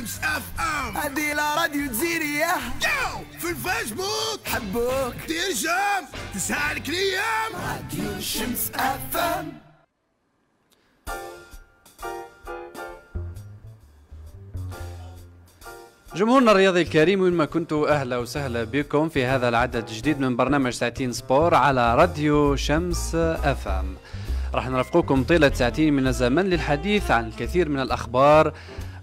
شمس اف ام هذه la radio جزيرية جو في الفيسبوك. حبوك. دير جام تسهلك الأيام راديو شمس اف ام جمهورنا الرياضي الكريم وين ما كنتوا أهلا وسهلا بكم في هذا العدد الجديد من برنامج ساعتين sport على راديو شمس اف ام راح نرافقكم طيلة ساعتين من الزمن للحديث عن الكثير من الأخبار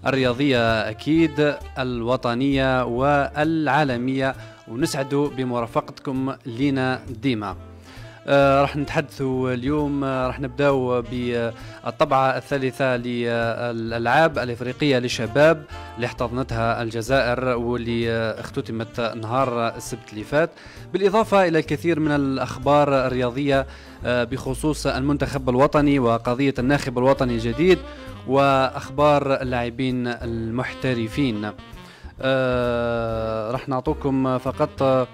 الرياضية أكيد الوطنية والعالمية. ونسعد بمرافقتكم لنا ديما. آه، راح نتحدثوا اليوم آه، راح نبداو بالطبعة الثالثة للألعاب الإفريقية للشباب اللي احتضنتها الجزائر واللي اختتمت نهار السبت اللي فات. بالإضافة إلى الكثير من الأخبار الرياضية آه، بخصوص المنتخب الوطني وقضية الناخب الوطني الجديد. وأخبار اللاعبين المحترفين. آه، راح نعطوكم فقط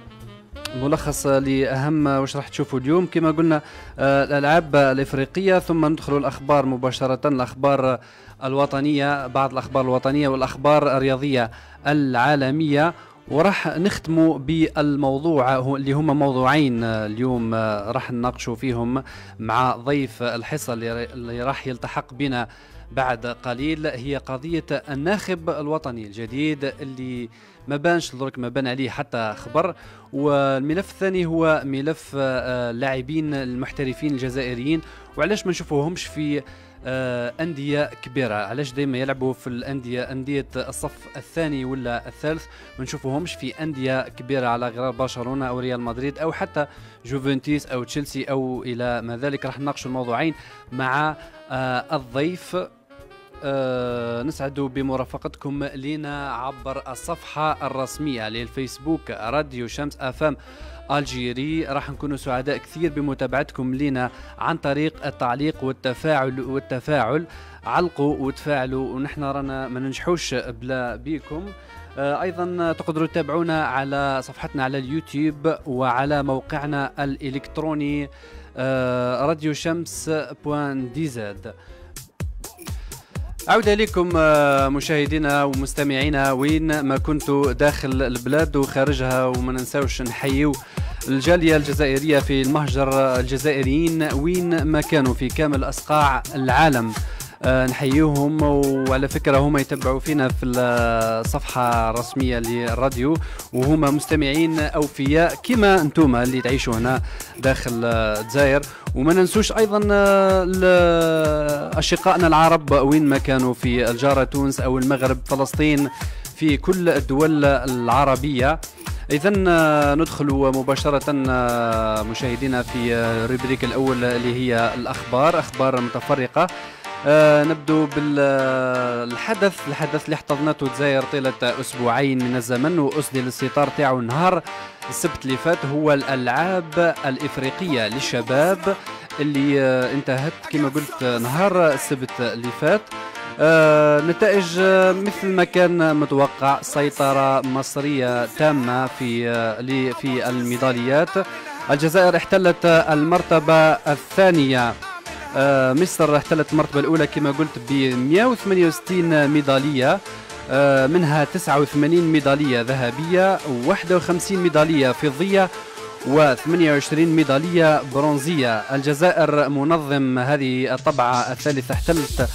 ملخص لأهم وش راح تشوفوا اليوم. كما قلنا آه، الألعاب الإفريقية ثم ندخل الأخبار مباشرة الأخبار الوطنية بعض الأخبار الوطنية والأخبار الرياضية العالمية. وراح نختموا بالموضوع اللي هما موضوعين اليوم آه، راح نناقشوا فيهم مع ضيف الحصة اللي راح يلتحق بنا بعد قليل. هي قضية الناخب الوطني الجديد اللي ما بانش درك ما بان عليه حتى خبر. والملف الثاني هو ملف آه، اللاعبين المحترفين الجزائريين. وعلاش ما نشوفوهمش في آه، أندية كبيرة. علاش دايما يلعبوا في الأندية؟ أندية الصف الثاني ولا الثالث؟ ما نشوفوهمش في أندية كبيرة على غرار برشلونة أو ريال مدريد أو حتى جوفنتيس أو تشيلسي أو إلى ما ذلك. راح نناقشوا الموضوعين مع آه، الضيف. آه، نسعد بمرافقتكم لنا عبر الصفحة الرسمية للفيسبوك راديو شمس افام ألجيري راح نكون سعداء كثير بمتابعتكم لنا عن طريق التعليق والتفاعل والتفاعل علقوا وتفاعلوا ونحن رانا ما ننجحوش بلا بيكم. آه، أيضا تقدروا تتابعونا على صفحتنا على اليوتيوب وعلى موقعنا الإلكتروني آه، راديو شمس بوان دي زد عودة لكم آه، مشاهدينا ومستمعينا وين ما كنتوا داخل البلاد وخارجها وما ننساوش نحيو الجالية الجزائرية في المهجر الجزائريين وين ما كانوا في كامل أصقاع العالم. آه، نحييهم وعلى فكرة هم يتبعوا فينا في الصفحة الرسمية للراديو وهم مستمعين أوفياء كما أنتم اللي تعيشوا هنا داخل الجزائر. وما ننسوش أيضا آه، أشقائنا العرب وين ما كانوا في الجارة تونس أو المغرب فلسطين في كل الدول العربية. إذا ندخل مباشرة آه، مشاهدينا في آه، ال rubrique الأول اللي هي الأخبار أخبار متفرقة. آه نبدو بالحدث الحدث اللي احتضنته الجزائر طيلة أسبوعين من الزمن وأسدل الستار تاعو نهار السبت اللي فات هو الألعاب الإفريقية للشباب اللي آه انتهت كما قلت نهار السبت اللي فات. آه نتائج آه، مثل ما كان متوقع سيطرة مصرية تامة في آه في الميداليات. الجزائر احتلت المرتبة الثانية. مصر احتلت المرتبة الأولى كما قلت ب 168 ميدالية آه، منها 89 ميدالية ذهبية و51 ميدالية فضية و28 ميدالية برونزية. الجزائر منظم هذه الطبعة الثالثة. احتلت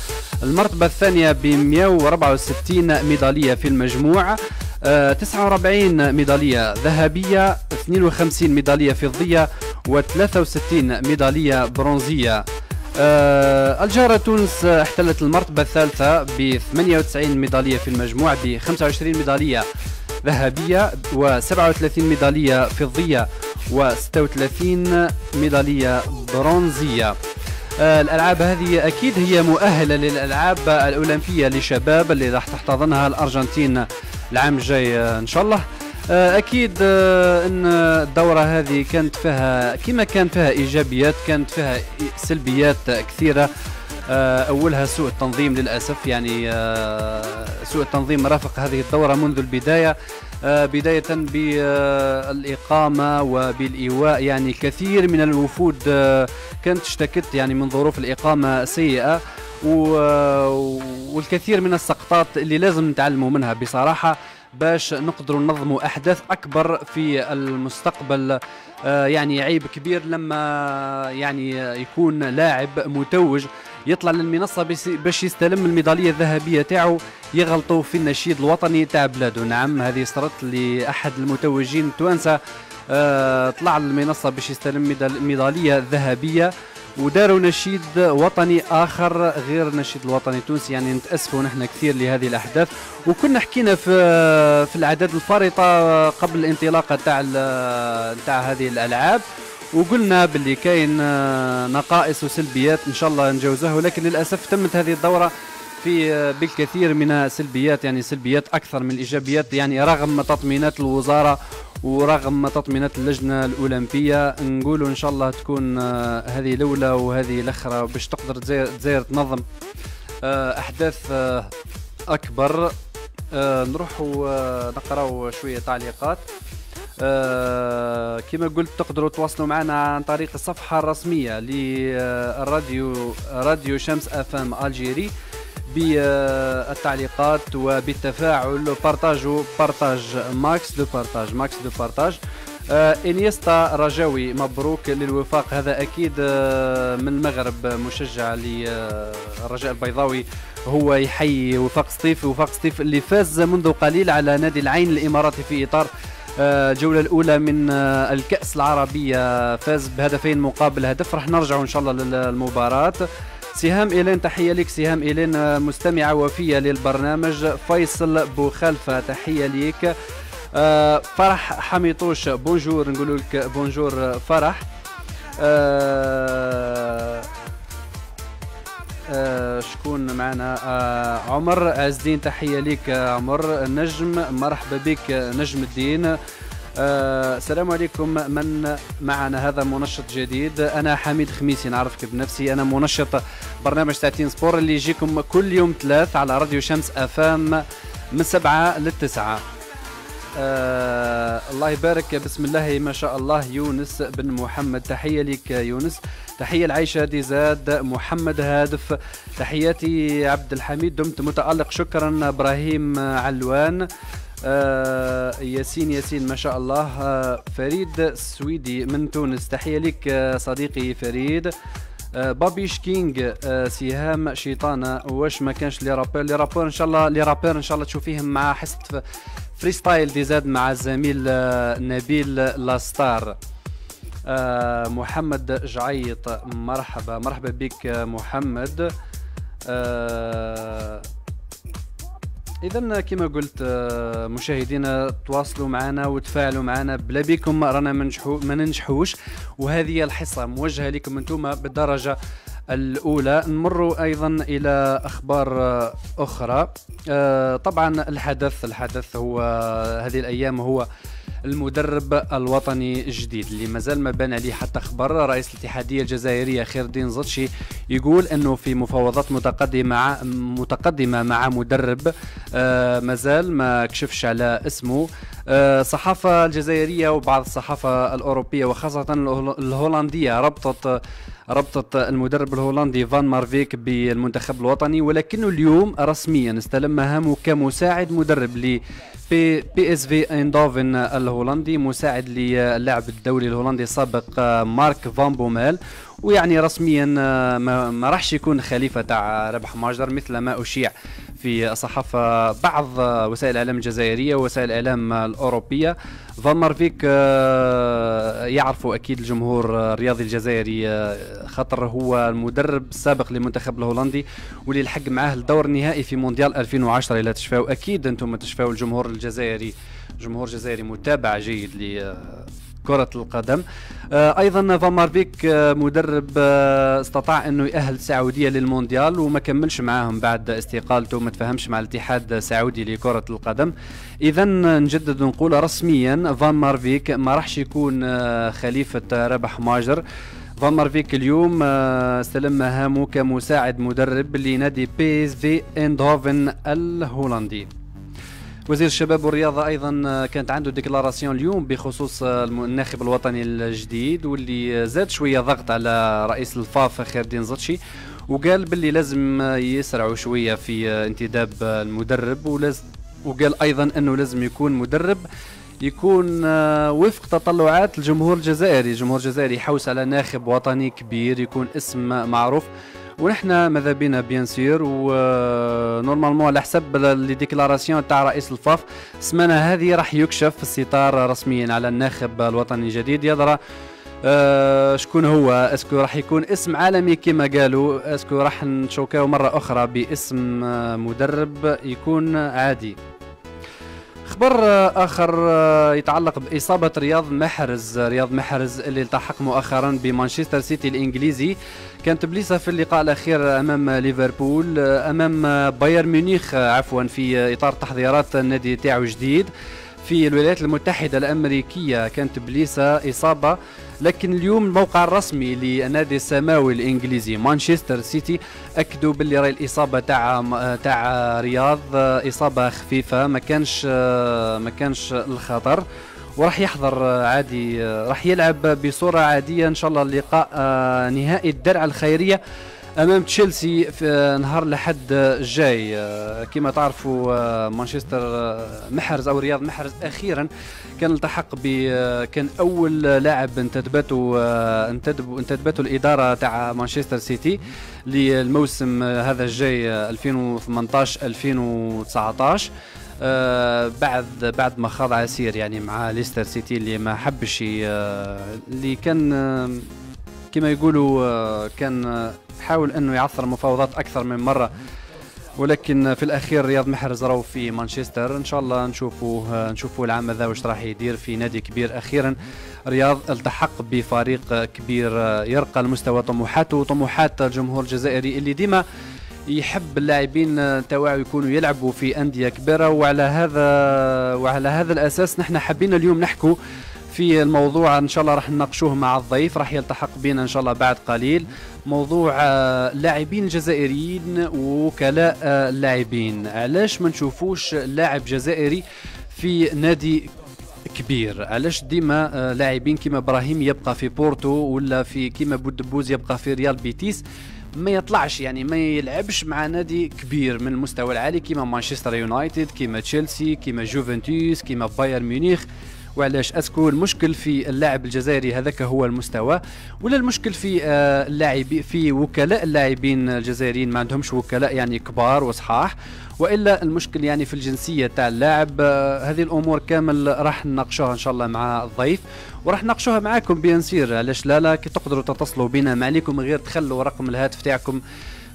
المرتبة الثانية ب 164 ميدالية في المجموع آه، 49 ميدالية ذهبية 52 ميدالية فضية و63 ميدالية برونزية. آه الجارة تونس آه، احتلت المرتبة الثالثة ب 98 ميدالية في المجموع ب 25 ميدالية ذهبية و37 ميدالية فضية و36 ميدالية برونزية. آه، الألعاب هذه أكيد هي مؤهلة للألعاب الأولمبية للشباب اللي راح تحتضنها الأرجنتين العام الجاي آه، إن شاء الله. آه، أكيد آه، إن الدورة هذه كانت فيها كما كان فيها إيجابيات كانت فيها سلبيات كثيرة. آه، أولها سوء التنظيم للأسف يعني آه، سوء التنظيم رافق هذه الدورة منذ البداية. آه، بداية بالإقامة وبالإيواء يعني كثير من الوفود آه، كانت اشتكت يعني من ظروف الإقامة سيئة. والكثير من السقطات اللي لازم نتعلموا منها بصراحة. باش نقدروا ننظموا أحداث أكبر في المستقبل. آه، يعني عيب كبير لما يعني يكون لاعب متوج يطلع للمنصة باش يستلم الميدالية الذهبية تاعو يغلطوا في النشيد الوطني تاع بلاده. نعم هذه صارت لأحد المتوجين التوانسة. آه، طلع للمنصة باش يستلم ميدالية ذهبية. وداروا نشيد وطني آخر غير النشيد الوطني التونسي. يعني نتأسفوا نحن كثير لهذه الأحداث. وكنا حكينا في في الأعداد الفارطة قبل الانطلاقه تاع تاع هذه الألعاب. وقلنا باللي كاين نقائص وسلبيات إن شاء الله نجاوزها ولكن للأسف تمت هذه الدورة في بالكثير من السلبيات. يعني سلبيات أكثر من الايجابيات يعني رغم تطمينات الوزارة ورغم تطمينات اللجنة الأولمبية نقولوا إن شاء الله تكون آه، هذه الأولى وهذه الأخرى باش تقدر تزاير تنظم آه، أحداث آه، أكبر. نروحوا نقراو شوية تعليقات. كما قلت تقدروا تواصلوا معنا عن طريق الصفحة الرسمية للراديو راديو شمس أف إم ألجيري. بالتعليقات وبالتفاعل. بارتاجو partage max de partage max de partage آه إنيستا رجاوي مبروك للوفاق. هذا أكيد آه من المغرب مشجع للرجاء البيضاوي. هو يحيي وفاق سطيف وفاق سطيف اللي فاز منذ قليل على نادي العين الاماراتي في إطار آه، الجولة الأولى من الكأس العربية. فاز بهدفين مقابل هدف. راح نرجع إن شاء الله للمباراة. سهام إيلين تحية لك سهام إيلين مستمعة وفية للبرنامج فيصل بوخلفة تحية لك آه، فرح حميطوش. بونجور نقول لك بونجور فرح. آه، آه، شكون معنا؟ عمر عز الدين تحية لك عمر نجم. مرحبا بك نجم الدين. آه السلام عليكم. من معنا؟ هذا منشط جديد. أنا حميد خميسي نعرفك بنفسي أنا منشط برنامج ساعتين sport اللي يجيكم كل يوم ثلاث على راديو شمس افام من سبعة للتسعة. آه الله يبارك. بسم الله ما شاء الله. يونس بن محمد تحية لك يونس. تحية العيشة دي زاد محمد هادف. تحياتي عبد الحميد دمت متألق. شكرا إبراهيم علوان. آه ياسين ياسين ما شاء الله. آه فريد سويدي من تونس. تحية لك آه صديقي فريد. آه بابيش كينج آه سهام شيطانة واش ما كانش les rappeurs les rappeurs إن شاء الله les rappeurs إن شاء الله تشوفيهم مع حصة Freestyle DZ مع الزميل آه نبيل لاستار آه محمد جعيط مرحبا. مرحبا بك محمد. آه اذا كما قلت آه، مشاهدينا تواصلوا معنا وتفاعلوا معنا بلا بكم رانا ما ننجحوش. وهذه الحصة موجهة لكم أنتم بالدرجة الأولى. نمر أيضا إلى أخبار آه، أخرى. آه، طبعا الحدث الحدث هو هذه الأيام هو المدرب الوطني الجديد اللي مازال ما بان عليه حتى خبر. رئيس الاتحادية الجزائرية خير الدين زطشي يقول أنه في مفاوضات متقدمة متقدمة مع مدرب آه مازال ما كشفش على اسمه. آه الصحافة الجزائرية وبعض الصحافة الأوروبية وخاصة الهولندية ربطت ربطت المدرب الهولندي فان مارفيك بالمنتخب الوطني ولكنه اليوم رسميا استلم مهامه كمساعد مدرب ل بي, بي اس في ايندوفن الهولندي مساعد للاعب الدولي الهولندي السابق مارك فان بومال ويعني رسميا ما راحش يكون خليفة تاع ربح ماجر مثل ما أشيع في الصحافة بعض وسائل الإعلام الجزائرية ووسائل الإعلام الأوروبية. فان مارفيك آه، يعرفوا أكيد الجمهور الرياضي الجزائري آه، خاطر هو المدرب السابق للمنتخب الهولندي واللي لحق معاه الدور النهائي في مونديال 2010 إلى تشفاو أكيد أنتم تشفاو الجمهور الجزائري جمهور جزائري متابع جيد كرة القدم. آه، أيضا فان مارفيك آه، مدرب آه، استطاع إنه يأهل السعودية للمونديال وما كملش معاهم بعد استقالته ما تفهمش مع الاتحاد السعودي لكرة القدم. اذا نجدد نقول رسميا فان مارفيك ما راحش يكون خليفة ربح ماجر. فان مارفيك اليوم استلم مهامه كمساعد مدرب لنادي بي اس في اندهوفن الهولندي. وزير الشباب والرياضة أيضا كانت عنده déclaration اليوم بخصوص الناخب الوطني الجديد واللي زاد شوية ضغط على رئيس الفاف خير الدين زطشي وقال باللي لازم يسرعوا شوية في انتداب المدرب ولازم وقال أيضا أنه لازم يكون مدرب يكون وفق تطلعات الجمهور الجزائري. الجمهور الجزائري يحوس على ناخب وطني كبير يكون اسم معروف. ونحن ماذا بينا bien sûr و normalement على حسب les déclarations تاع رئيس الفاف. السمانة هذه راح يكشف الستار رسميا على الناخب الوطني الجديد. يدرى آه شكون هو est-ce que راح يكون اسم عالمي كما قالوا est-ce que راح نشوكاو مرة أخرى باسم مدرب يكون عادي. خبر آخر آه، يتعلق بإصابة رياض محرز. رياض محرز اللي التحق مؤخرا بمانشستر سيتي الإنجليزي. كانت بليسه في اللقاء الأخير أمام ليفربول آه، أمام بايرن ميونخ آه، عفوا في إطار تحضيرات النادي تاعو جديد. في الولايات المتحدة الأمريكية كانت بليسه إصابة لكن اليوم الموقع الرسمي للنادي السماوي الإنجليزي مانشستر سيتي أكدوا باللي رأي الإصابة تاع تاع رياض إصابة خفيفة ما كانش ما كانش الخطر. وراح يحضر عادي راح يلعب بصورة عادية إن شاء الله اللقاء نهائي الدرع الخيرية أمام تشيلسي في نهار الأحد الجاي. كما تعرفوا مانشستر محرز أو رياض محرز أخيرا كان التحق ب كان أول لاعب انتدبته انتدبته الإدارة تاع مانشستر سيتي للموسم هذا الجاي 2018 2019 آه بعد بعد ما خاض عسير يعني مع ليستر سيتي اللي ما حبش آه اللي كان آه كما يقولوا كان حاول أنه يعثر المفاوضات أكثر من مرة. ولكن في الأخير رياض محرز راهو في مانشستر. إن شاء الله نشوفوا نشوفوا العام هذا واش راح يدير في نادي كبير. أخيرا رياض التحق بفريق كبير يرقى لمستوى طموحاته. وطموحات الجمهور الجزائري اللي ديما يحب اللاعبين تاعو يكونوا يلعبوا في أندية كبيرة وعلى هذا وعلى هذا الأساس نحن حبينا اليوم نحكوا في الموضوع إن شاء الله راح نناقشوه مع الضيف راح يلتحق بنا إن شاء الله بعد قليل. موضوع اللاعبين الجزائريين ووكلاء اللاعبين علاش ما نشوفوش لاعب جزائري في نادي كبير؟ علاش ديما لاعبين كيما إبراهيم يبقى في بورتو ولا في كيما بودبوز يبقى في ريال بيتيس؟ ما يطلعش يعني ما يلعبش مع نادي كبير من المستوى العالي كيما مانشستر يونايتد كيما تشيلسي كيما جوفنتوس كيما بايرن ميونخ وعلاش؟ est-ce que المشكل في اللاعب الجزائري هذاك هو المستوى ولا المشكل في اللاعبين في وكلاء اللاعبين الجزائريين ما عندهمش وكلاء يعني كبار وصحاح وإلا المشكل يعني في الجنسية تاع اللاعب. هذه الأمور كامل راح نناقشوها إن شاء الله مع الضيف. وراح نناقشوها معاكم bien sûr علاش لا؟ لا كي تقدروا تتصلوا بنا ما عليكم غير تخلوا رقم الهاتف تاعكم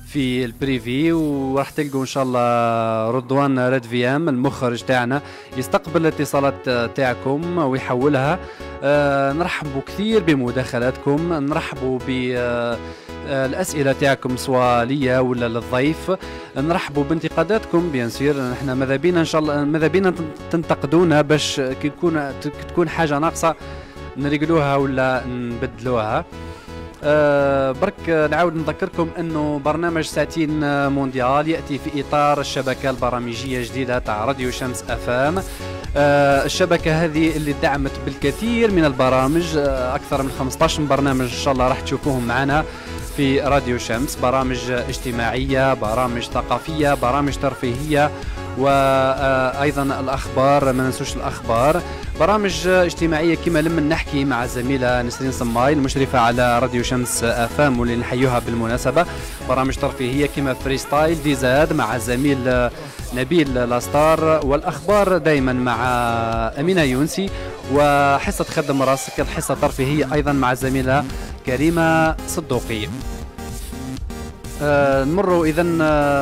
في ال privé وراح تلقوا إن شاء الله رضوان ريد في أم المخرج تاعنا يستقبل الاتصالات تاعكم ويحولها. آه نرحبوا كثير بمداخلاتكم. نرحبوا ب آه الأسئلة تاعكم سواء ليا ولا للضيف. نرحبوا بانتقاداتكم بيان سير. إحنا ماذا بينا إن شاء الله ماذا بينا تنتقدونا باش كي تكون حاجة ناقصة. نريقلوها ولا نبدلوها. أه برك نعاود نذكركم إنه برنامج ساعتين مونديال يأتي في إطار الشبكة البرامجية الجديدة تاع راديو شمس أفام. أه الشبكة هذه اللي دعمت بالكثير من البرامج أه أكثر من 15 برنامج إن شاء الله راح تشوفوهم معنا في راديو شمس. برامج اجتماعية برامج ثقافية برامج ترفيهية وأيضا الأخبار ما ننسوش الأخبار. برامج اجتماعية كما لما نحكي مع الزميله نسرين صماي المشرفه على راديو شمس FM واللي نحيوها بالمناسبة. برامج ترفيهية كما Freestyle DZ مع الزميل نبيل لاستار والأخبار دائما مع أمينة يونسي. وحصة خدم راسك الحصة الترفيهية أيضا مع الزميله كريمة صدوقي. آه اذا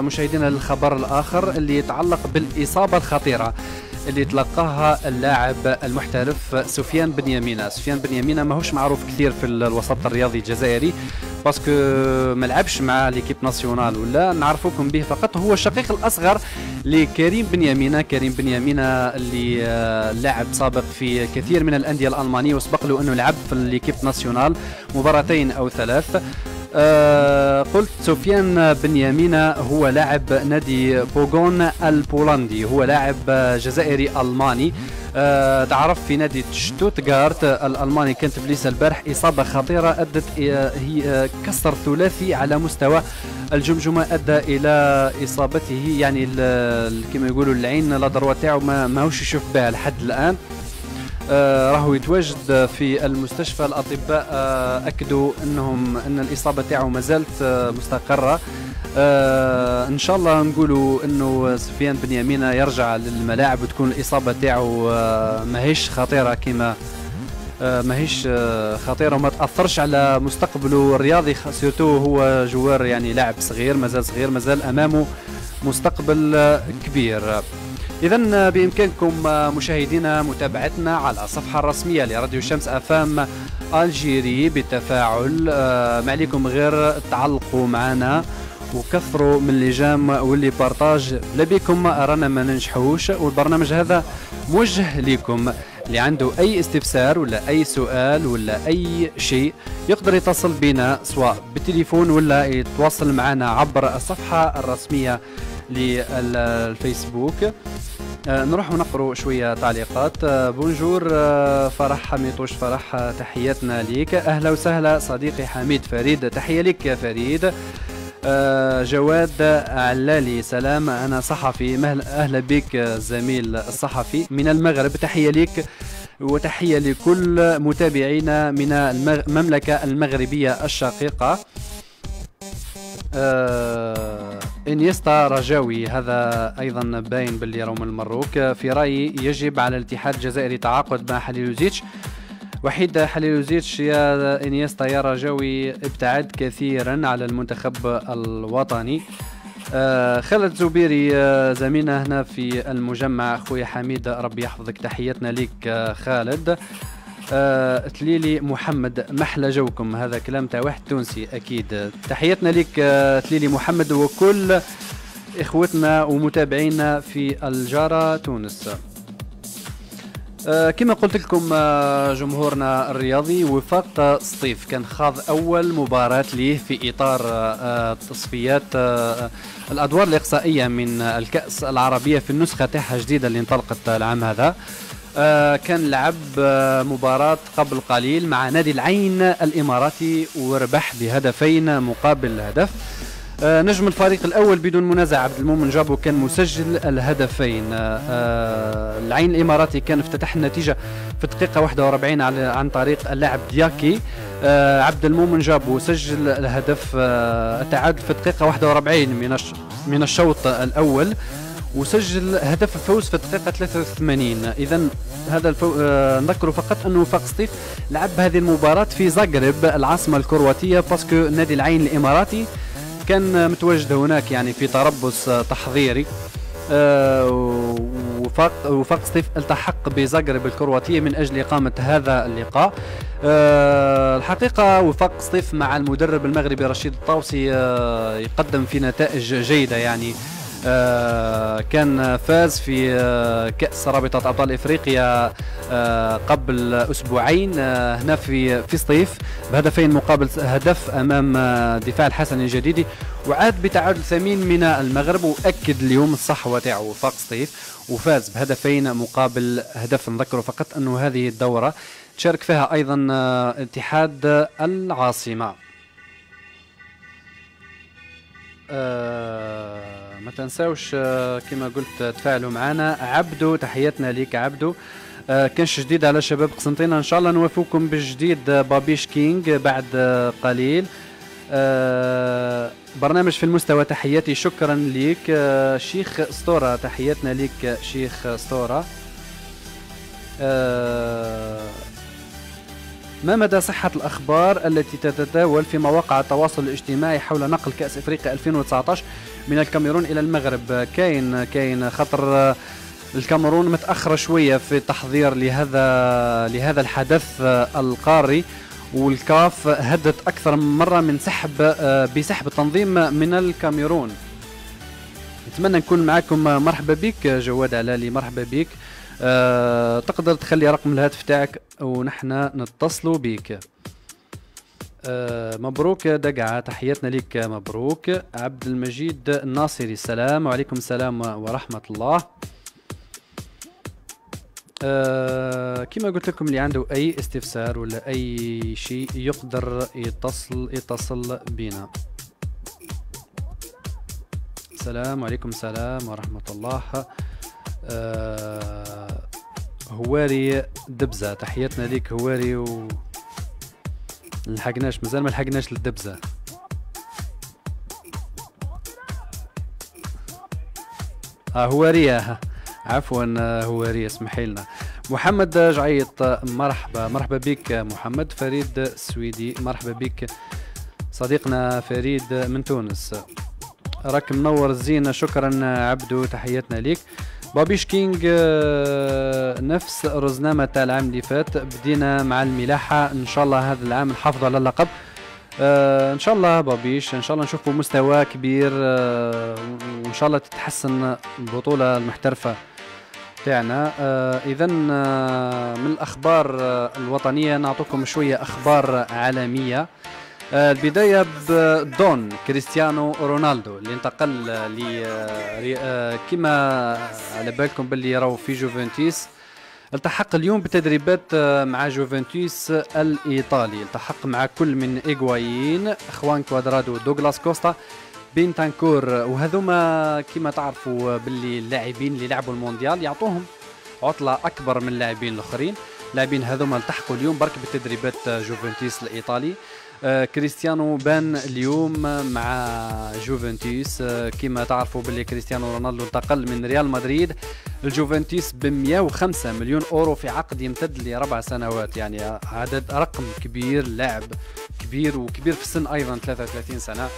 مشاهدينا للخبر الآخر اللي يتعلق بالإصابة الخطيرة اللي تلقاها اللاعب المحترف سفيان بن يمينة. سفيان بن يمينة ماهوش معروف كثير في الوسط الرياضي الجزائري parce que ما لعبش مع l'équipe nationale ولا نعرفوكم به فقط. هو الشقيق الأصغر لكريم بن يمينة. كريم بن يمينة اللي لاعب سابق في كثير من الأندية الألمانية وسبق له أنه لعب في l'équipe nationale مباراتين أو ثلاث. آه قلت سفيان بن هو لاعب نادي بوغون البولندي هو لاعب جزائري ألماني. آه تعرف في نادي شتوتغارت الألماني كانت بليس البارح إصابة خطيرة أدت هي كسر ثلاثي على مستوى الجمجمة أدى إلى إصابته يعني كما يقولوا العين لا تاعو ما ماهوش يشوف بها لحد الآن. آه راهو يتواجد في المستشفى. الأطباء آه أكدوا إنهم إن الإصابة تاعو ما زالت آه مستقرة. آه إن شاء الله نقولوا إنه سفيان بن يمينة يرجع للملاعب وتكون الإصابة تاعو آه ماهيش خطيرة كما آه ماهيش آه خطيرة وما تأثرش على مستقبله الرياضي سيرتو هو جوار يعني لاعب صغير مازال صغير مازال أمامه مستقبل آه كبير. إذا بإمكانكم مشاهدينا متابعتنا على الصفحة الرسمية لراديو الشمس أفام ألجيري بالتفاعل آه، ما عليكم غير تعلقوا معنا وكثروا من اللجام واللي بارطاج. لا بكم رانا ما ننجحوش والبرنامج هذا موجه لكم. اللي عنده أي استفسار ولا أي سؤال ولا أي شيء يقدر يتصل بنا سواء بالتليفون ولا يتواصل معنا عبر الصفحة الرسمية للفيسبوك. آه نروح ونقرأ شوية تعليقات. آه بونجور آه فرح حميطوش فرح تحياتنا ليك. أهلا وسهلا صديقي حميد فريد. تحية لك يا فريد. جواد علالي سلام. أنا صحفي. أهلا بك زميل الصحفي. من المغرب تحية لك وتحية لكل متابعينا من المملكة المغربية الشقيقة. آه إنيستا رجاوي هذا أيضا باين باللي راهو من المروك. في رأيي يجب على الاتحاد الجزائري تعاقد مع حليلوزيتش. وحيد حليلوزيتش يا إنيستا يا رجاوي ابتعد كثيرا على المنتخب الوطني. آه خالد زبيري آه زميلنا هنا في المجمع خويا حميد ربي يحفظك تحياتنا لك آه خالد. آه تليلي محمد محلى جوكم هذا كلام تاع واحد تونسي أكيد. تحياتنا لك آه تليلي محمد وكل إخوتنا ومتابعينا في الجارة تونس. آه كما قلت لكم آه جمهورنا الرياضي وفاق سطيف. كان خاض أول مباراة ليه في إطار آه تصفيات الأدوار الإقصائية من الكأس العربية في النسخة تاعها الجديدة اللي انطلقت العام هذا. آه كان لعب آه مباراة قبل قليل مع نادي العين الإماراتي وربح بهدفين مقابل هدف. آه نجم الفريق الأول بدون منازع عبد المؤمن جابو كان مسجل الهدفين. العين الإماراتي كان افتتح النتيجة في الدقيقة 41 على عن طريق اللاعب دياكي. عبد المؤمن جابو سجل الهدف التعادل في الدقيقة 41 من من الشوط الأول. وسجل هدف الفوز في الدقيقة 83 إذا هذا الفو... آه نذكر فقط أنه وفاق سطيف لعب هذه المباراة في زاغرب العاصمة الكرواتية باسكو نادي العين الإماراتي. كان متواجد هناك يعني في تربص تحضيري. آه وفاق وفاق سطيف التحق بزاغرب الكرواتية من أجل إقامة هذا اللقاء. أه الحقيقة وفاق سطيف مع المدرب المغربي رشيد الطاوسي أه يقدم في نتائج جيدة يعني. كان فاز في آه كأس رابطة أبطال إفريقيا آه قبل أسبوعين هنا في في سطيف بهدفين مقابل هدف أمام دفاع الحسن الجديدي. وعاد بتعادل ثمين من المغرب. وأكد اليوم الصحوة تاعو وفاق سطيف وفاز بهدفين مقابل هدف نذكر فقط أنه هذه الدورة تشارك فيها أيضا اتحاد العاصمة. أه ما تنساوش كما قلت تفاعلوا معنا. عبدو تحياتنا ليك عبدو. كانش جديد على شباب قسنطينة. إن شاء الله نوافوكم بالجديد بابيش كينج بعد قليل. برنامج في المستوى تحياتي شكرا ليك. شيخ اسطورة تحياتنا ليك شيخ اسطورة ما مدى صحة الأخبار التي تتداول في مواقع التواصل الاجتماعي حول نقل كأس إفريقيا 2019 من الكاميرون إلى المغرب؟ كاين كاين خطر الكاميرون متأخرة شوية في التحضير لهذا لهذا الحدث القاري والكاف هدت أكثر من مرة من سحب بسحب التنظيم من الكاميرون. نتمنى نكون معكم مرحبا بك جواد علالي مرحبا بك. أه تقدر تخلي رقم الهاتف تاعك ونحن نتصلوا بك آه، مبروك دقعة تحياتنا لك مبروك. عبد المجيد الناصري السلام وعليكم السلام ورحمة الله. آه كما قلت لكم اللي عنده أي استفسار ولا أي شيء يقدر يتصل يتصل بنا السلام عليكم السلام ورحمة الله. آه هواري دبزة. تحياتنا ليك هواري و لحقناش مازال ما لحقناش للدبزة. آه هوارية عفوا هوارية اسمحي لنا. محمد جعيط مرحبا مرحبا بك محمد فريد السويدي مرحبا بك. صديقنا فريد من تونس. راك منور الزين شكرا عبدو تحياتنا ليك. بابيش كينج آه، نفس رزنامة تاع العام اللي فات. بدينا مع الملاحة. إن شاء الله هذا العام نحافظ على اللقب. آه إن شاء الله بابيش إن شاء الله نشوفوا مستوى كبير آه وإن شاء الله تتحسن البطولة المحترفة تاعنا. اذا من الأخبار الوطنية نعطوكم شوية أخبار عالمية. آه، البداية بدون كريستيانو رونالدو اللي انتقل ل آه، كما على بالكم باللي راهو في جوفنتيس التحق اليوم بتدريبات آه، مع جوفنتوس الإيطالي. التحق مع كل من إيغوايين خوان كوادرادو دوغلاس كوستا بينتانكور وهذوما كما تعرفوا باللي اللاعبين اللي لعبوا المونديال يعطوهم عطلة أكبر من اللاعبين الآخرين. اللاعبين هذوما التحقوا اليوم برك بتدريبات جوفنتوس الإيطالي. آه، كريستيانو بان اليوم مع جوفنتوس. آه، كما تعرفوا باللي كريستيانو رونالدو انتقل من ريال مدريد. الجوفنتوس ب 105 مليون أورو في عقد يمتد لاربع سنوات يعني عدد رقم كبير لاعب كبير وكبير في السن أيضا 33 سنة.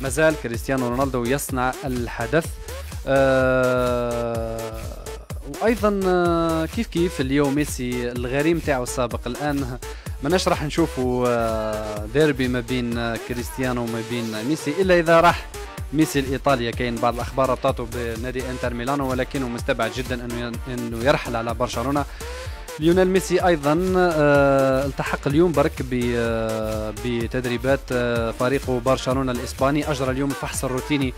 مازال كريستيانو رونالدو يصنع الحدث. أه وأيضا آه، كيف كيف اليوم ميسي الغريم تاعو السابق؟ الآن ماناش راح نشوفوا آه، ديربي ما بين آه، كريستيانو وما بين ميسي إلا إذا راح ميسي لإيطاليا. كاين بعض الأخبار بتاعته بنادي إنتر ميلانو ولكنه مستبعد جدا أنه أنه يرحل على برشلونة. ليونيل ميسي أيضا آه التحق اليوم برك آه بتدريبات آه فريقه برشلونة الإسباني. أجرى اليوم الفحص الروتيني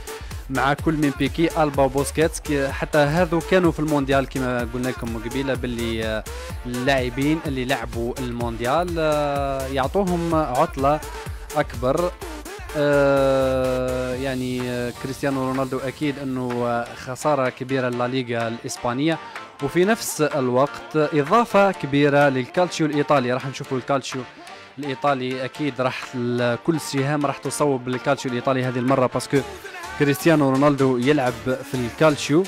مع كل من بيكي ألبا وبوسكيتس. حتى هذو كانوا في المونديال كما قلنا لكم قبيلة باللي اللاعبين اللي لعبوا المونديال يعطوهم عطلة أكبر. يعني كريستيانو رونالدو أكيد أنه خسارة كبيرة للليغا الإسبانية. وفي نفس الوقت إضافة كبيرة للكالتشيو الإيطالي. راح نشوفوا الكالتشيو الإيطالي. أكيد راح كل سهام راح تصوب بالكالتشيو الإيطالي هذه المرة parce que كريستيانو رونالدو يلعب في الكالتشيو.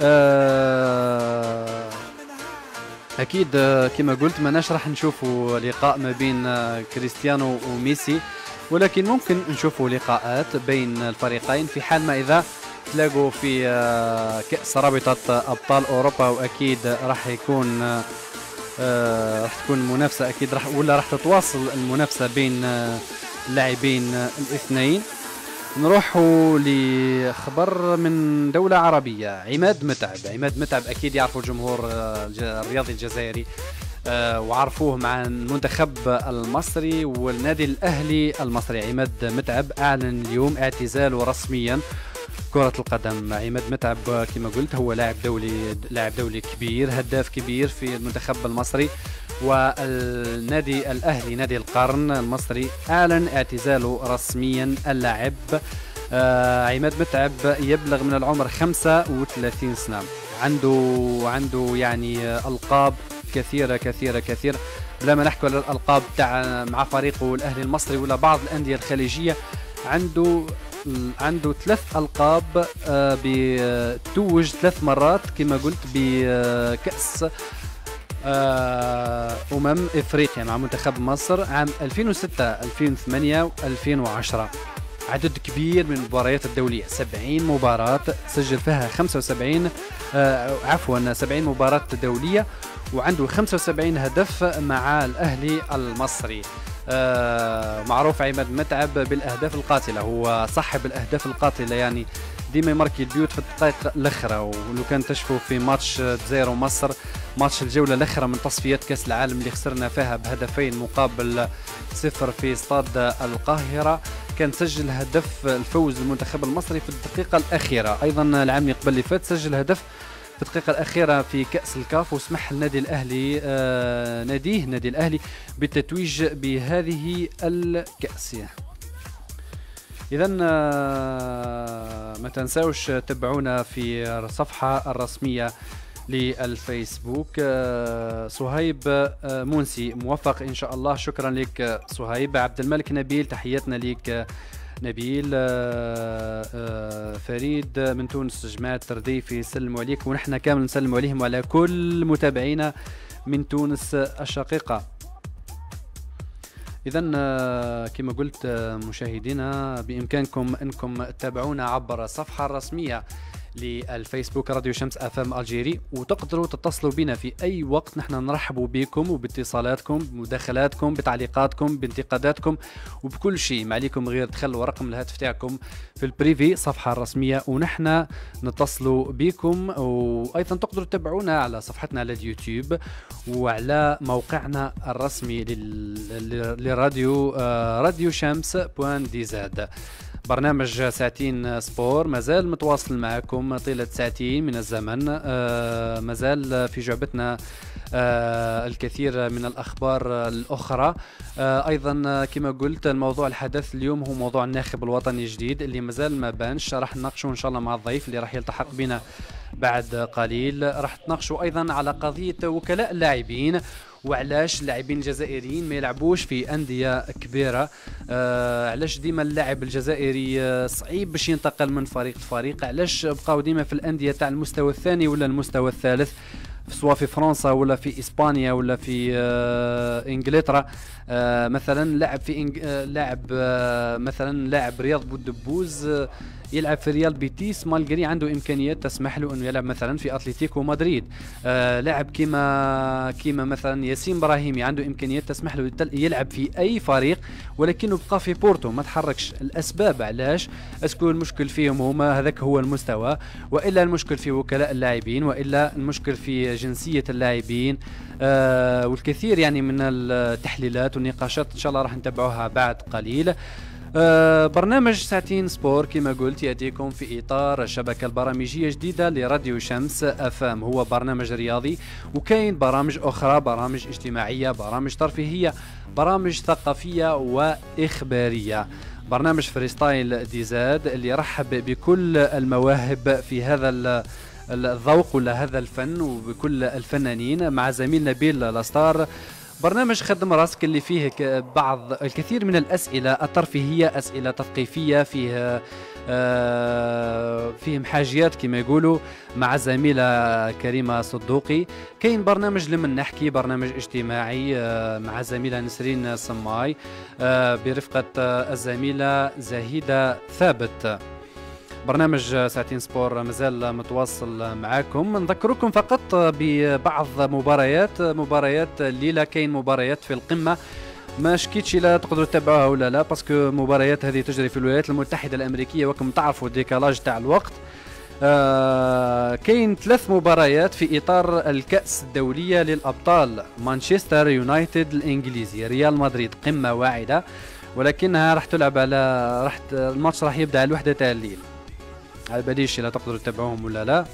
آه، أكيد آه، كما قلت ماناش راح نشوفوا لقاء ما بين آه، كريستيانو وميسي. ولكن ممكن نشوفوا لقاءات بين الفريقين في حال ما إذا تلاقوا في كأس رابطة أبطال أوروبا وأكيد راح يكون راح تكون المنافسة أكيد راح ولا راح تتواصل المنافسة بين اللاعبين الاثنين. نروحوا لخبر من دولة عربية. عماد متعب. عماد متعب أكيد يعرفوا الجمهور آه، الرياضي الجزائري آه، وعرفوه مع المنتخب المصري والنادي الأهلي المصري. عماد متعب أعلن اليوم اعتزاله رسميا. كرة القدم عماد متعب كما قلت هو لاعب دولي لاعب دولي كبير هداف كبير في المنتخب المصري والنادي الأهلي نادي القرن المصري. أعلن اعتزاله رسميا اللاعب. آه عماد متعب يبلغ من العمر 35 سنة. عنده عنده يعني ألقاب كثيرة كثيرة كثيرة بلا ما نحكي على الألقاب تاع مع فريقه الأهلي المصري ولا بعض الأندية الخليجية. عنده عنده ثلاث ألقاب آه بتوج ثلاث مرات كما قلت بكأس آه، أمم إفريقيا مع منتخب مصر عام 2006 2008 و2010 عدد كبير من المباريات الدولية 70 مباراة سجل فيها 75 آه عفوا 70 مباراة دولية وعنده 75 هدف مع الأهلي المصري. معروف عماد متعب بالأهداف القاتلة. هو صاحب الأهداف القاتلة يعني. ديما يماركي البيوت في الدقائق الأخرى. ولو كان تشوفوا في ماتش الجزائر ومصر ماتش الجولة الأخرى من تصفيات كأس العالم اللي خسرنا فيها بهدفين مقابل صفر في استاد القاهرة. كان سجل هدف الفوز المنتخب المصري في الدقيقة الأخيرة. أيضا العام اللي قبل اللي فات سجل هدف في الدقيقة الأخيرة في كأس الكاف وسمح النادي الأهلي آه ناديه النادي الأهلي بالتتويج بهذه الكأس. إذا آه ما تنساوش تتبعونا في الصفحة الرسمية للفيسبوك. آه صهيب آه منسي موفق إن شاء الله. شكرا لك صهيب. عبد الملك نبيل تحياتنا لك نبيل آه، آه، فريد من تونس جماعة ترديفي يسلموا عليك ونحن كامل نسلم عليهم وعلى كل متابعينا من تونس الشقيقة. إذا آه، كما قلت مشاهدينا بإمكانكم أنكم تتابعونا عبر الصفحة الرسمية للفيسبوك راديو شمس FM Algérie وتقدروا تتصلوا بنا في أي وقت. نحن نرحبوا بكم وباتصالاتكم بمداخلاتكم بتعليقاتكم بانتقاداتكم وبكل شيء. ما عليكم غير تخلوا رقم الهاتف تاعكم في ال privé صفحة الرسمية ونحن نتصلوا بكم. وأيضا تقدروا تتابعونا على صفحتنا على اليوتيوب وعلى موقعنا الرسمي للراديو آه، راديو شمس point DZ برنامج ساعتين sport مازال متواصل معكم طيلة ساعتين من الزمن. آه مازال في جعبتنا آه الكثير من الأخبار الأخرى. آه أيضا كما قلت الموضوع الحدث اليوم هو موضوع الناخب الوطني الجديد اللي مازال ما بانش. راح نناقشه إن شاء الله مع الضيف اللي راح يلتحق بنا بعد قليل. راح تناقشوا أيضا على قضية وكلاء اللاعبين وعلاش اللاعبين الجزائريين ما يلعبوش في أندية كبيرة؟ آه علاش ديما اللاعب الجزائري آه، صعيب باش ينتقل من فريق لفريق؟ علاش بقاو ديما في الأندية تاع المستوى الثاني ولا المستوى الثالث؟ سواء في فرنسا ولا في إسبانيا ولا في آه إنجلترا. آه مثلا لاعب في إنج... آه لاعب آه مثلا لاعب رياض بودبوز آه يلعب في ريال بيتيس. malgré عنده إمكانيات تسمح له إنه يلعب مثلا في أتلتيكو مدريد. آه لاعب كيما كيما مثلا ياسين إبراهيمي عنده إمكانيات تسمح له يلعب في أي فريق ولكنه بقى في بورتو. ما تحركش الأسباب. علاش؟ est-ce que المشكل فيهم هما هذاك هو المستوى وإلا المشكل في وكلاء اللاعبين وإلا المشكل في جنسية اللاعبين. آه والكثير يعني من التحليلات والنقاشات إن شاء الله راح نتبعوها بعد قليل. آه برنامج ساعتين sport كما قلت يأتيكم في إطار الشبكه البرامجية جديده لراديو شمس FM. هو برنامج رياضي وكاين برامج أخرى برامج اجتماعية برامج ترفيهية برامج ثقافية وإخبارية. برنامج Freestyle DZ اللي يرحب بكل المواهب في هذا الذوق ولا هذا الفن وبكل الفنانين مع زميل نبيل La Star. برنامج خدم راسك اللي فيه بعض الكثير من الأسئلة الترفيهية أسئلة تثقيفية فيه آه فيهم حاجيات كما يقولوا مع زميلة كريمة صدوقي. كاين برنامج لمن نحكي برنامج اجتماعي آه مع زميلة نسرين سماي آه برفقة الزميلة زهيدة ثابت. برنامج ساعتين سبور مازال متواصل معاكم. نذكركم فقط ببعض مباريات مباريات الليلة كاين مباريات في القمة. ما شكيتش لا تقدروا تتابعوها ولا لا parce que مباريات هذه تجري في الولايات المتحدة الأمريكية وكم تعرفوا décalage تاع الوقت. آه كاين ثلاث مباريات في إطار الكأس الدولية للأبطال. مانشستر يونايتد الإنجليزي ريال مدريد قمة واعدة ولكنها راح تلعب على راح الماتش راح يبدأ على الوحدة تاع الليل. على باليش لا تقدروا تتابعوهم ولا لا.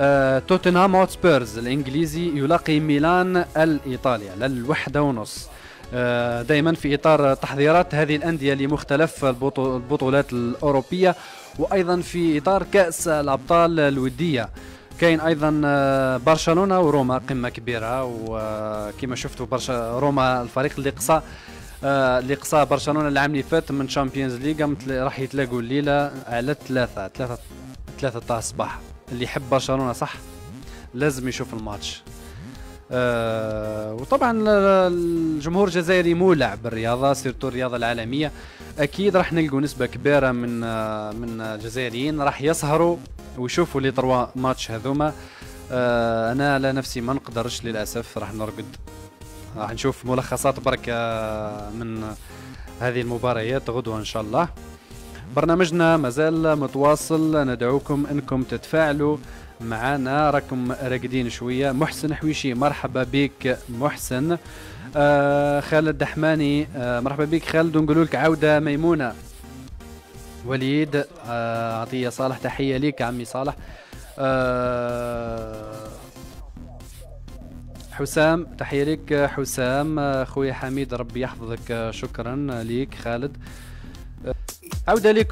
آه توتنهام هوتسبيرز الإنجليزي يلاقي ميلان الايطالي على الوحده ونص. آه دائما في إطار تحضيرات هذه الأندية لمختلف البطولات الأوروبية وأيضا في إطار كأس الأبطال الودية. كاين أيضا آه، برشلونة وروما قمة كبيرة وكما شفتوا برشا روما الفريق اللي قصى اللي قصاه برشلونة العام اللي فات من شامبيونز ليغا راح يتلاقوا الليلة على ثلاثة ثلاثة ثلاثة تاع الصباح. اللي يحب برشلونة صح لازم يشوف الماتش. آه وطبعا الجمهور الجزائري مولع بالرياضة سيرتو الرياضة العالمية. أكيد راح نلقوا نسبة كبيرة من آه من الجزائريين راح يسهروا ويشوفوا لي تروا ماتش هذوما. آه أنا على نفسي ما نقدرش للأسف راح نرقد. راح نشوف ملخصات بركة من هذه المباريات غدوة إن شاء الله. برنامجنا مازال متواصل. ندعوكم إنكم تتفاعلوا معنا. راكم راقدين شوية. محسن حويشي مرحبا بك محسن. آه خالد دحماني آه مرحبا بك خالد. ونقول لك عودة ميمونة. وليد آه عطية صالح تحية لك عمي صالح. آه حسام تحية لك حسام. خويا حميد ربي يحفظك. شكرا لك خالد. عودة لكم.